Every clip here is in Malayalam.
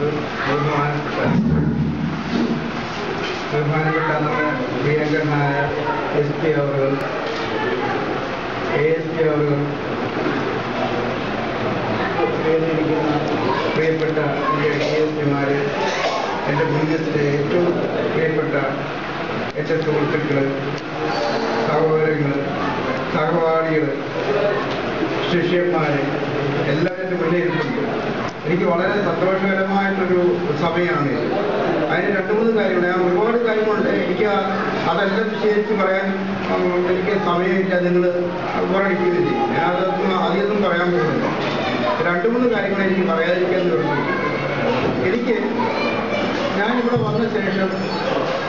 ബഹുമാനപ്പെട്ട ബഹുമാനപ്പെട്ട നമ്മുടെ പ്രിയങ്കരനായ എസ് പി അവറുകൾ എ എസ് പി അവറുകൾ പ്രിയപ്പെട്ട എന്റെ ഡി എസ് പിമാർ എന്റെ മുന്നത്തിലെ ഏറ്റവും പ്രിയപ്പെട്ട എന്റെ സുഹൃത്തുക്കൾ സഹോദരങ്ങൾ സഹപാഠികൾ ശിഷ്യന്മാർ എല്ലാവരുടെ മുന്നിൽ ഇരിപ്പുണ്ട് എനിക്ക് വളരെ സന്തോഷകരമായിട്ടൊരു സമയമാണ്. അതിന് രണ്ട് മൂന്ന് കാര്യങ്ങൾ ഞാൻ ഒരുപാട് കാര്യങ്ങളുണ്ട് എനിക്ക് അതെല്ലാം വിശേഷിച്ച് പറയാൻ എനിക്ക് സമയമില്ല. നിങ്ങൾ ഉപകരിക്കുകയും ഞാൻ അതൊന്നും അധികമൊന്നും പറയാൻ പോകുന്നില്ല. രണ്ട് മൂന്ന് കാര്യങ്ങൾ എനിക്ക് പറയാതിരിക്കാൻ തുടങ്ങി. എനിക്ക് ഞാനിവിടെ വന്ന ശേഷം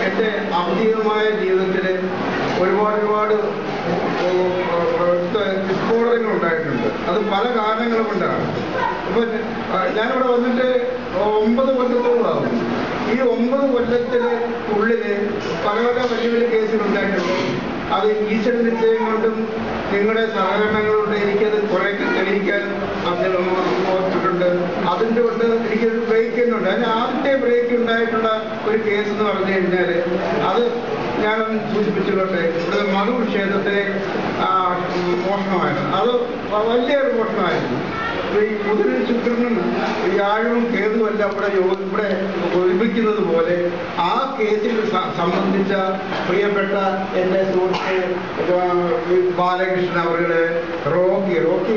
എന്റെ ഔദ്യോഗികമായ ജീവിതത്തിൽ ഒരുപാട് ഒരുപാട് വിസ്ഫോടനങ്ങൾ ഉണ്ടായിട്ടുണ്ട് അത് പല കാരണങ്ങൾ കൊണ്ടാണ്. ഇപ്പൊ ഞാനിവിടെ വന്നിട്ട് ഒമ്പത് കൊല്ലത്തോളാവും. ഈ ഒമ്പത് കൊല്ലത്തിന് ഉള്ളിൽ പല പല വലിയ വലിയ കേസുകൾ ഉണ്ടായിട്ടുണ്ട് അത് ഈശ്വര നിശ്ചയം കൊണ്ടും നിങ്ങളുടെ സഹകരണങ്ങൾ കൊണ്ട് എനിക്കത് കുറെ തെളിയിക്കാൻ ഓർത്തിട്ടുണ്ട് അതിന്റെ കൊണ്ട് എനിക്കൊരു ബ്രേക്ക് എന്നുണ്ട്. അതിന് ആദ്യത്തെ ബ്രേക്ക് ഉണ്ടായിട്ടുള്ള ഒരു കേസ് എന്ന് പറഞ്ഞു കഴിഞ്ഞാൽ അത് ഞാൻ സൂചിപ്പിച്ചുകൊണ്ടേ ക്ഷേത്രത്തിലെ ആ, മോഷണമായിരുന്നു. അത് വലിയൊരു മോഷണമായിരുന്നു. ഈ ബുധനും ശുക്രനും വ്യാഴവും കേതുമല്ല ഇവിടെ ഇവിടെ ഒഴിപ്പിക്കുന്നത് പോലെ ആ കേസിൽ സംബന്ധിച്ച പ്രിയപ്പെട്ട എന്റെ സുഹൃത്ത് ബാലകൃഷ്ണൻ അവരുടെ റോക്കി റോക്കി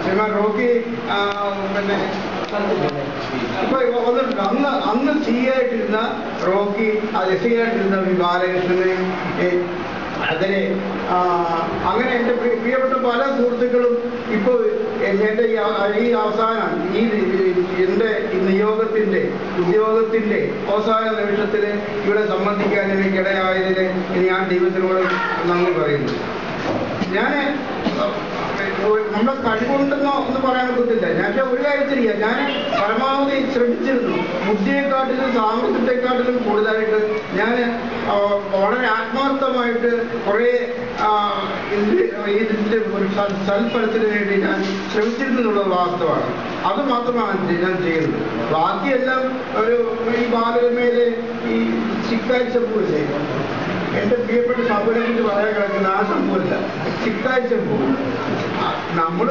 ശ്രീമാൻ റോക്കി പിന്നെ ഇപ്പൊ അന്ന് അന്ന് സി ആയിട്ടിരുന്ന റോക്കി അത് എസ് ആയിട്ടിരുന്ന ബാലകൃഷ്ണനെ അതിനെ അങ്ങനെ എന്റെ പ്രിയപ്പെട്ട പല സുഹൃത്തുക്കളും ഇപ്പോൾ എന്റെ ഈ അവ- ഈ അവസാനം ഈ എന്റെ നിയോഗത്തിന്റെ ഉദ്യോഗത്തിന്റെ അവസാന നിമിഷത്തിൽ ഇവിടെ സംബന്ധിക്കാൻ എനിക്കിടയായതിന് ഞാൻ ദൈവത്തിനോട് നന്ദി പറയുന്നു. ഞാൻ നമ്മുടെ കഴിവുണ്ടെന്നോ എന്ന് പറയാൻ പറ്റത്തില്ല. ഞാൻ ഒരു ഒരു കാര്യത്തിലില്ല ഞാൻ പരമാവധി ശ്രമിച്ചിരുന്നു. ബുദ്ധിയെക്കാട്ടിലും സാമർത്ഥ്യത്തെക്കാട്ടിലും കൂടുതലായിട്ട് ഞാൻ വളരെ ആത്മാർത്ഥമായിട്ട് കുറേ ഇതിന്റെ ഒരു സൽ- സൽഫലത്തിന് വേണ്ടി ഞാൻ ശ്രമിച്ചിരുന്നു എന്നുള്ളത് വാസ്തവമാണ്. അത് മാത്രമാണ് ഞാൻ ചെയ്യുന്നത്. ബാക്കിയെല്ലാം ഒരു ഈ ബാലരമയിലെ ഈ ചിക്കാഴ്ച പോയില്ലേ എന്റെ പ്രിയപ്പെട്ട സഹോദരനെ കുറിച്ച് പറയാൻ കിടക്കുന്ന ആ സംഭവമില്ല ചിക്കാഴ്ച പോകും നമ്മൾ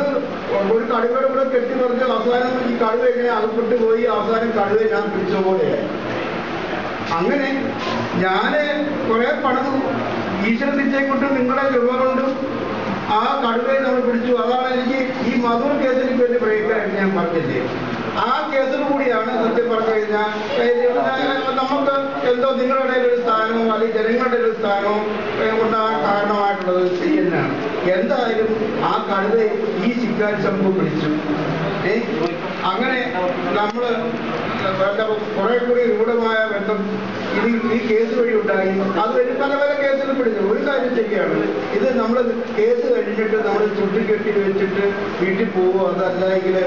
ഒരു കടുവയുടെ കൂടെ കെട്ടി പറഞ്ഞ് അവസാനം ഈ കടുവ ഇങ്ങനെ അകപ്പെട്ട് പോയി അവസാനം കടുവ ഞാൻ പിടിച്ച പോലെയായി. അങ്ങനെ ഞാൻ കുറെ പണം ഈശ്വര നിശ്ചയം കൊണ്ട് നിങ്ങളുടെ കൃപ കൊണ്ടും ആ കടുവയെ നമ്മൾ പിടിച്ചു. അതാണ് എനിക്ക് ഈ മധുർ കേസിൽ എന്റെ ബ്രേക്കായിട്ട് ഞാൻ പറഞ്ഞില്ലേ ആ കേസിൽ കൂടിയാണ് സത്യം പറഞ്ഞു കഴിഞ്ഞാൽ. നമുക്ക് എന്തോ നിങ്ങളുടെ ഒരു സ്ഥാനവും അല്ലെങ്കിൽ ജനങ്ങളുടെ ഒരു സ്ഥാനവും ഉണ്ടാകാൻ കാരണമായിട്ടുള്ളത് ചെയ്യുന്നതാണ് എന്തായാലും ആ കഴിവ് ഈ ശിക്കാരി സംഭവം പിടിച്ചു? അങ്ങനെ നമ്മൾ കുറെ കൂടി രൂഢമായ ബന്ധം ഇത് ഈ കേസ് വഴി ഉണ്ടായി. അത് പല പല കേസുകൾ പിടിച്ചു. ശരിയാണ് ഇത് നമ്മൾ കേസ് കഴിഞ്ഞിട്ട് നമ്മൾ ചുട്ടിക്കെട്ടി വെച്ചിട്ട് വീട്ടിൽ പോവുക. അതല്ലെങ്കിൽ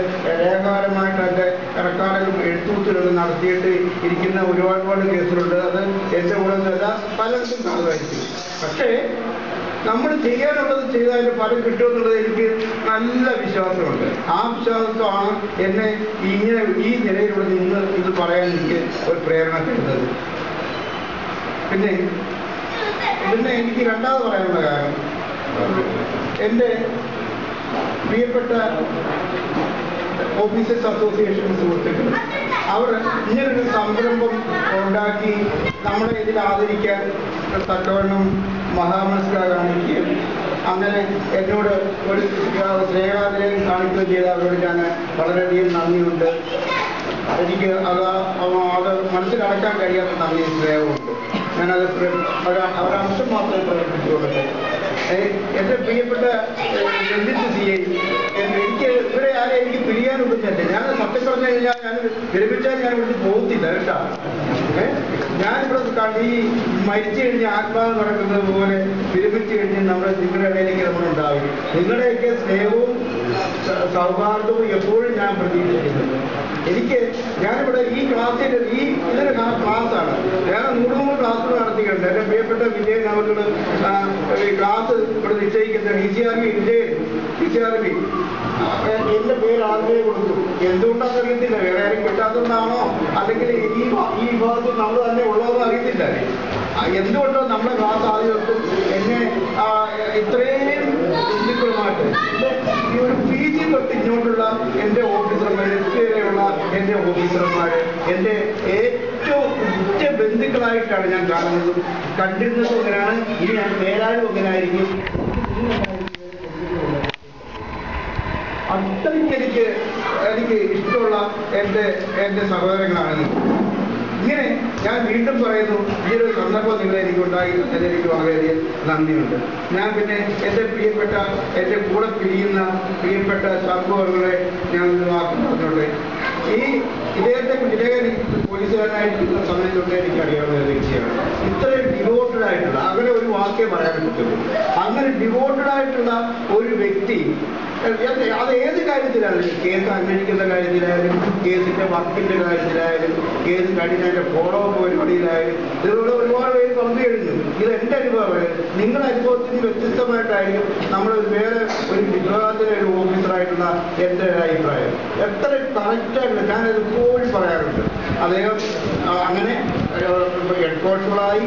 ഏകാരമായിട്ട് അതിന്റെ റെക്കോർഡുകൾ എഴുത്തൂത്തുകൾ നടത്തിയിട്ട് ഇരിക്കുന്ന ഒരുപാട് ഒരുപാട് കേസുകളുണ്ട്. അത് എന്റെ കൂടെ ഒന്നുമല്ല പലർക്കും കാണുമായിരിക്കും പക്ഷേ നമ്മൾ ചെയ്യാനുള്ളത് ചെയ്താൽ ഫലം കിട്ടുമെന്നുള്ളത് എനിക്ക് നല്ല വിശ്വാസമുണ്ട്. ആ വിശ്വാസമാണ് എന്നെ ഇങ്ങനെ ഈ നിലയിലൂടെ നിന്ന് ഇത് പറയാൻ എനിക്ക് ഒരു പ്രേരണ തരുന്നത്. പിന്നെ പിന്നെ എനിക്ക് രണ്ടാമത് പറയാനുള്ള കാരണം എന്റെ പ്രിയപ്പെട്ട ഓഫീസേഴ്സ് അസോസിയേഷൻ സുഹൃത്തുക്കൾ അവർ ഇങ്ങനൊരു സംരംഭം ഉണ്ടാക്കി നമ്മളെ ഇതിൽ ആദരിക്കാൻ തക്കവണ്ണം മഹാമനസ്കാരം കാണിക്കുകയും അങ്ങനെ എന്നോട് ഒരു സ്നേഹാദരം കാണിക്കുകയും ചെയ്ത അവരോട് ഞാൻ വളരെയധികം നന്ദിയുണ്ട്. എനിക്ക് അത് അത് മനസ്സിലടക്കാൻ കഴിയാത്ത നന്ദി സ്നേഹമുണ്ട്. ഞാനത് ഒരംശം മാത്രമേ പ്രകടിപ്പിച്ചുകൊള്ളട്ടെ. എന്റെ പ്രിയപ്പെട്ട എനിക്ക് ഇവരെ ആരെ എനിക്ക് പിരിയാനൊടുക്കല്ലേ ഞാൻ സത്യം പറഞ്ഞു കഴിഞ്ഞാൽ ഞാൻ വിരമിച്ചാൽ ഞാൻ ഇവിടുന്ന് പോകത്തില്ല കേട്ടാ. ഞാനിവിടെ ഈ മരിച്ചു കഴിഞ്ഞ് ആത്മാവ് നടക്കുന്നത് പോലെ വിരമിച്ചു കഴിഞ്ഞ് നമ്മുടെ നിങ്ങളുടെ ഇടയിലേക്ക് നമ്മളുണ്ടാവും നിങ്ങളുടെയൊക്കെ സ്നേഹവും സൗഹാർദ്ദവും എപ്പോഴും ഞാൻ പ്രതീക്ഷിക്കുന്നുണ്ട് ഈ ക്ലാസ്സിന്റെ ഈ ഇതൊരു ക്ലാസ്സാണ്. വേറെ നൂറ് നൂറ് ക്ലാസ്സുകൾ നടത്തിയിട്ടുണ്ട്. എന്റെ പ്രിയപ്പെട്ട വിജയൻ ഈ ക്ലാസ് ഇവിടെ നിശ്ചയിക്കുന്ന D C R B Vijayan D എന്റെ പേര് ആദ്യമേ കൊടുത്തു. എന്തുകൊണ്ടാണെന്ന് അറിയത്തില്ല? വേറെ ആരും കിട്ടാത്തതുകൊണ്ടാണോ? അല്ലെങ്കിൽ ഈ ഈ വിഭാഗത്തിൽ നമ്മൾ തന്നെ ഉള്ളതെന്ന് അറിയത്തില്ല. എന്തുകൊണ്ടോ നമ്മുടെ ക്ലാസ് ആദ്യം എന്നെ ഇത്രയും ഹിന്ദുക്കളുമായിട്ട് ഈ ഒരു ജി തൊട്ട് ഇങ്ങോട്ടുള്ള എന്റെ ഓഫീസർമാർ എസ് വരെയുള്ള എന്റെ ഓഫീസർമാർ എന്റെ ഏറ്റവും ഉറ്റ ബന്ധുക്കളായിട്ടാണ് ഞാൻ കാണുന്നത്. കണ്ടിരുന്നതും അങ്ങനെയാണ് ഇനി ഞാൻ മേലാലും അങ്ങനെ ആയിരിക്കും അത്രയ്ക്ക് എനിക്ക് എനിക്ക് ഇഷ്ടമുള്ള എന്റെ എന്റെ സഹോദരങ്ങളാണ്. ഞാൻ വീണ്ടും പറയുന്നു ഈ ഒരു സന്ദർഭം നിങ്ങൾ എനിക്ക് ഉണ്ടായി എനിക്ക് വളരെയധികം നന്ദിയുണ്ട്. ഞാൻ പിന്നെ എന്റെ പ്രിയപ്പെട്ട എന്റെ കൂടെ പിരിയുന്ന പ്രിയപ്പെട്ട സംഭവങ്ങളെ ഞാൻ ഒരു പറഞ്ഞോട്ടെ ഈ ഇദ്ദേഹത്തെ ഇദ്ദേഹം പോലീസുകാരനായിരിക്കുന്ന സമയം തൊട്ട് എനിക്ക് അറിയാവുന്ന വ്യക്തിയാണ്. ഇത്രയും ഡിവോട്ടഡ് ആയിട്ടുള്ള അങ്ങനെ ഒരു വാക്യം പറയാൻ പറ്റുള്ളൂ അങ്ങനെ ഡിവോട്ടഡ് ആയിട്ടുള്ള ഒരു വ്യക്തി അത് ഏത് കാര്യത്തിലായാലും കേസ് അന്വേഷിക്കുന്ന കാര്യത്തിലായാലും കേസിന്റെ വർക്കിന്റെ കാര്യത്തിലായാലും കേസ് കഴിഞ്ഞതിന്റെ ഫോളോ അപ്പ് പരിപാടിയിലായാലും ഇതിലൂടെ ഒരുപാട് പേര് പങ്കു കഴിഞ്ഞു. ഇത് എന്റെ അനുഭവമാണ്. നിങ്ങളുടെ അനുഭവത്തിന് വ്യത്യസ്തമായിട്ടായിരിക്കും നമ്മൾ വേറെ ഒരു ഗുജറാത്തിലെ ഒരു ഓഫീസറായിട്ടുള്ള എന്റെ ഒരു അഭിപ്രായം. എത്ര കറക്റ്റായിട്ട് ഞാനത് എപ്പോഴും പറയാറുണ്ട്. അദ്ദേഹം അങ്ങനെ കോൺസ്റ്റബിളായി